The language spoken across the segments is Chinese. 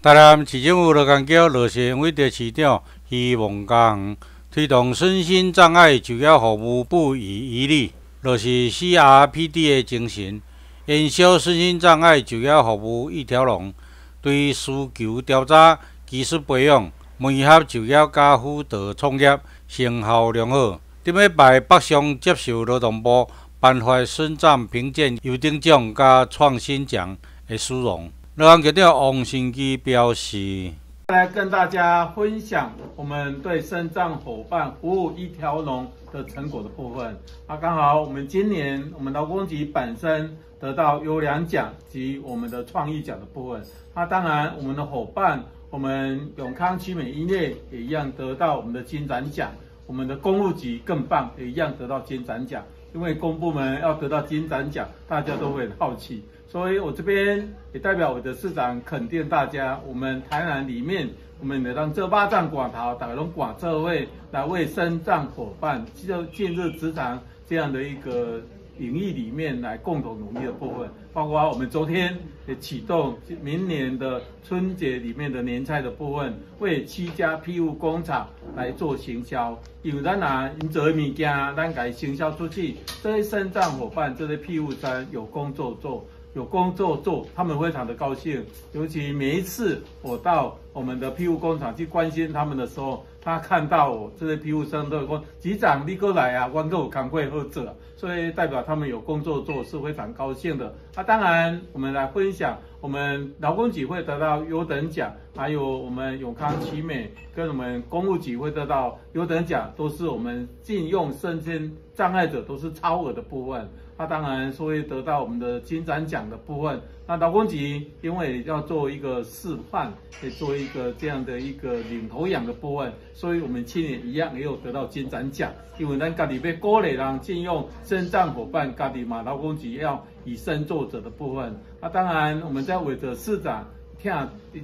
台南市政府乐工局乐善委的市长希望家园推动身心障碍就业服务不遗余力，落实 CRPD 的精神，延续身心障碍就业服务一条龙，对需求调查、技术培养、媒合就业加辅导创业，成效良好。顶礼拜北上接受劳动部颁发省长评鉴优等奖加创新奖的殊荣。乐安局长王新基表示。来跟大家分享我们对深藏伙伴服务一条龙的成果的部分。啊，刚好我们今年我们劳工局本身得到优良奖及我们的创意奖的部分。那当然我们的伙伴，我们永康奇美医业也一样得到我们的金展奖。我们的公路局更棒，也一样得到金展奖。因为公部门要得到金展奖，大家都会很好奇。所以我这边也代表我的市长肯定大家，我们台南里面，我们每当这八站广桃打龙广这位来为生障伙伴就进入职场这样的一个领域里面来共同努力的部分，包括我们昨天也启动明年的春节里面的年菜的部分，为七家庇护工厂来做行销，因为咱拿做物件，咱给行销出去，这些生障伙伴，这些庇护商有工作做。有工作做，他们非常的高兴。尤其每一次我到我们的庇护工厂去关心他们的时候，他看到我这些皮肤生都说：“局长，你过来啊，我跟我赶快喝者。”所以代表他们有工作做是非常高兴的。那当然，我们来分享，我们劳工局会得到优等奖，还有我们永康奇美跟我们公务局会得到优等奖，都是我们禁用身心障碍者都是超额的部分。那当然说会得到我们的金展奖的部分。那劳工局因为要做一个示范，也做一个这样的一个领头羊的部分，所以我们去年一样也有得到金展奖。因为咱家己被鼓励人禁用身障伙伴，家己嘛劳工局要以身作则的部分。那当然我们在韦泽市长听，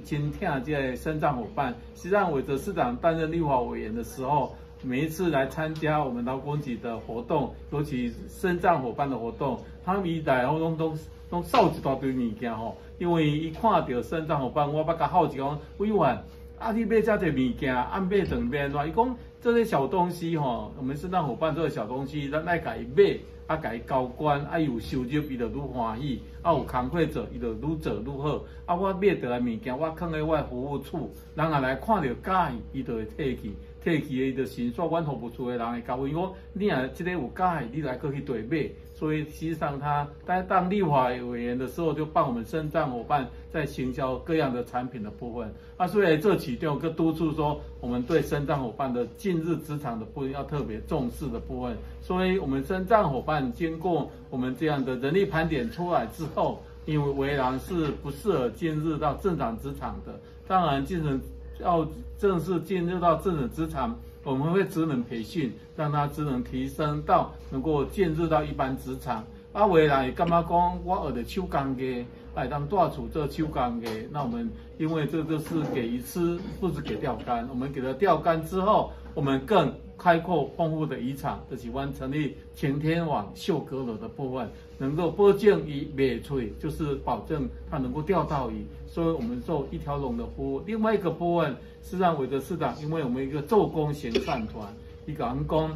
听听这些身障伙伴，实际上韦泽市长担任立法委员的时候。每一次来参加我们劳工局的活动，尤其身障伙伴的活动，他们一来后拢都拢扫一大堆物件吼。因为一看到身障伙伴，我捌甲好奇讲委员，啊你买遮侪物件，按买怎变喏？伊讲这些小东西吼，我们身障伙伴做的小东西，咱来甲伊买，啊甲伊交关，啊有收入伊就愈欢喜，啊有工课做伊就愈做愈好。啊我买得来物件，我放在我服务处，人啊来看到介意，伊就会退去。提起的，就先说阮服务处的人会教伊讲，你啊，这个有介，你来过去对买。所以实际上，他在当立法委员的时候，就帮我们深藏伙伴在行销各样的产品的部分。啊，所以这其中个督促说，我们对深藏伙伴的近日职场的部分要特别重视的部分。所以，我们深藏伙伴经过我们这样的人力盘点出来之后，哦因为为然是不适合进入到正常职场的，当然进入。要正式进入到正常职场，我们会职能培训，让他职能提升到能够进入到一般职场。啊，围栏干嘛讲我学的手工艺，来当大厨做手工艺？那我们因为这个是给鱼吃，不是给钓竿。我们给了钓竿之后，我们更。开阔丰富的渔场，就是完成立晴天网秀阁楼的部分，能够保证鱼免吹，就是保证它能够钓到鱼。所以我们做一条龙的服务。另外一个部分是让韦德市长，因为我们一个做工行善团，一个员工。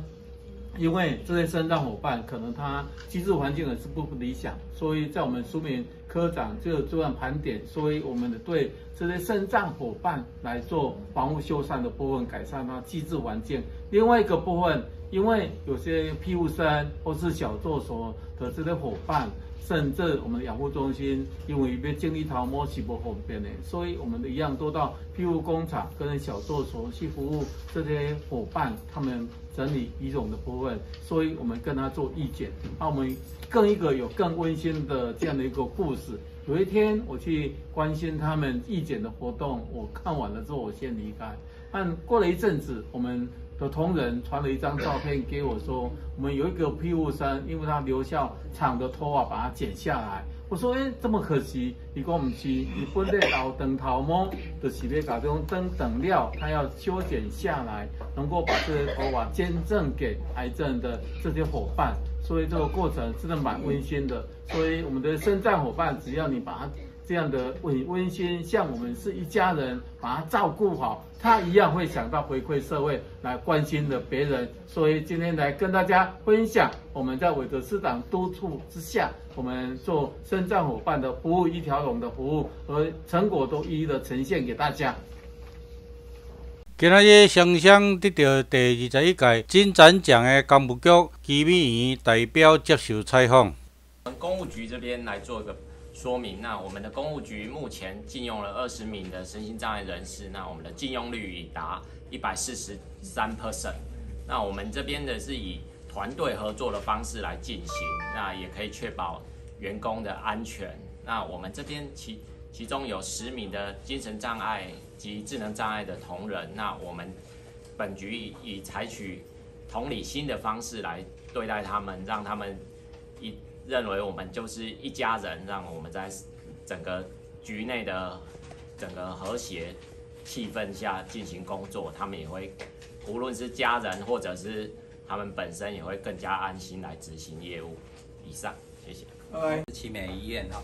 因为这些生障伙伴可能他居住环境也是不理想，所以在我们苏明科长就做样盘点，所以我们的对这些肾脏伙伴来做房屋修缮的部分，改善他机制环境。另外一个部分，因为有些庇护生或是小作所的这些伙伴。甚至我们的养护中心，因为要经历淘摸起不方便的，所以我们的一样都到庇护工厂跟小作所去服务这些伙伴，他们整理遗种的部分，所以我们跟他做意见。那我们更一个有更温馨的这样的一个故事。有一天我去关心他们意见的活动，我看完了之后我先离开。但过了一阵子，我们。的同仁传了一张照片给我，说我们有一个庇护生，因为他留校长的头发，把它剪下来。我说，哎，这么可惜。你讲唔是，你本来老灯头毛就是要搞这种灯等料，他要修剪下来，能够把这些头发捐赠给癌症的这些伙伴。所以这个过程真的蛮温馨的。所以我们的生障伙伴，只要你把它这样的温温馨，像我们是一家人，把他照顾好，他一样会想到回馈社会，来关心的别人。所以今天来跟大家分享，我们在韦德市长督促之下，我们做深藏伙伴的服务一条龙的服务和成果都一一的呈现给大家。今仔日双双得到第二十一届金展奖的公务局机密员代表接受采访。公务局这边来做个说明。那我们的公务局目前禁用了二十名的身心障碍人士，那我们的禁用率已达一百四十三 percent。那我们这边的是以团队合作的方式来进行，那也可以确保员工的安全。那我们这边其其中有十名的精神障碍及智能障碍的同仁，那我们本局以采取同理心的方式来对待他们，让他们一认为我们就是一家人，让我们在整个局内的整个和谐气氛下进行工作，他们也会无论是家人或者是他们本身也会更加安心来执行业务。以上，谢谢。拜。奇美医院哈。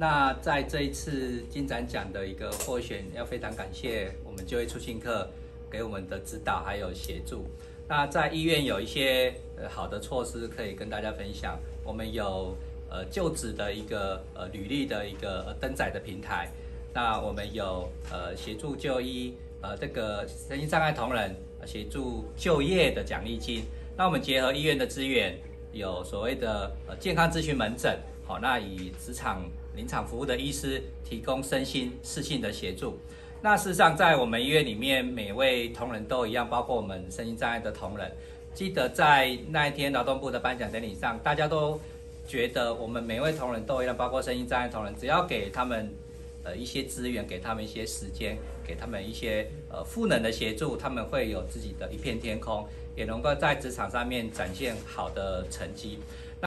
那在这一次金展奖的一个获选，要非常感谢我们就业促进课给我们的指导还有协助。那在医院有一些呃好的措施可以跟大家分享。我们有呃就职的一个呃履历的一个登载的平台。那我们有呃协助就医呃这个身心障碍同仁协助就业的奖励金。那我们结合医院的资源，有所谓的呃健康咨询门诊。好，那以职场。临场服务的医师提供身心适性的协助。那事实上，在我们医院里面，每位同仁都一样，包括我们身心障碍的同仁。记得在那一天劳动部的颁奖典礼上，大家都觉得我们每位同仁都一样，包括身心障碍同仁，只要给他们呃一些资源，给他们一些时间，给他们一些呃赋能的协助，他们会有自己的一片天空，也能够在职场上面展现好的成绩。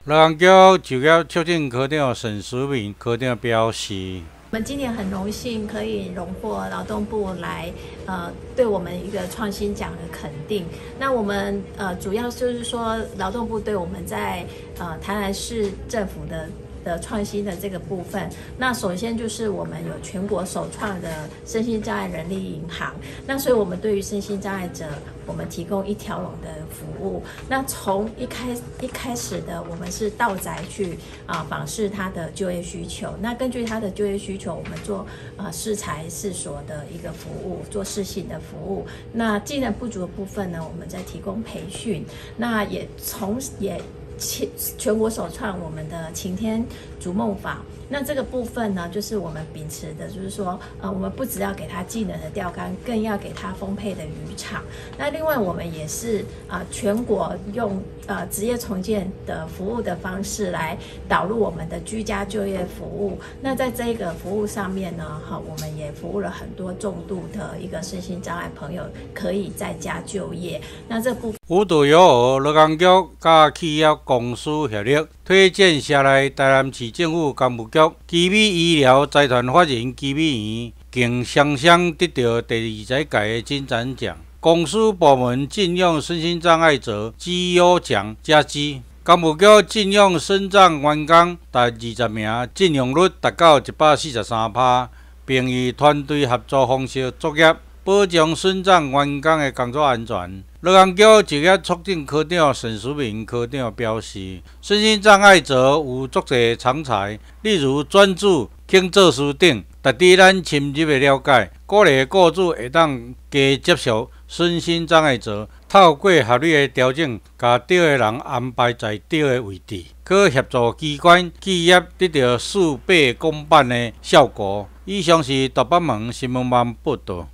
劳工局就要促进科长沈淑明科长表示：“我们今年很荣幸可以荣获劳动部来呃对我们一个创新奖的肯定。那我们呃主要就是说劳动部对我们在呃台南市政府的。”的创新的这个部分，那首先就是我们有全国首创的身心障碍人力银行，那所以我们对于身心障碍者，我们提供一条龙的服务。那从一开一开始的，我们是到宅去啊访视他的就业需求，那根据他的就业需求，我们做啊适才适所的一个服务，做适性的服务。那技能不足的部分呢，我们在提供培训，那也从也。全全国首创我们的晴天逐梦坊，那这个部分呢，就是我们秉持的，就是说，呃，我们不只要给他技能的钓竿，更要给他丰沛的渔场。那另外，我们也是啊，全国用呃职业重建的服务的方式来导入我们的居家就业服务。那在这个服务上面呢，哈，我们也服务了很多重度的一个身心障碍朋友，可以在家就业。那这部分。五度有何劳工局甲企业公司协力，推荐下来台南市政府公务局基美医疗财团法人基美院，经双双得到第二十届的金展奖。公司部门禁用身心障碍者绩优奖加之，公务局禁用身障员工达二十名，禁用率达到一百四十三趴，并以团队合作方式作业。保障损障员工的工作安全。劳工局就业促进科长沈淑明科长表示，身心障碍者有足侪长才，例如专注、肯做事等，值得咱深入。的了解。鼓励雇主会当加接受身心障碍者，透过合理的调整，把对的人安排在对的位置，可协助机关、企业得到事倍功半的效果。以上是大北门新闻网报道。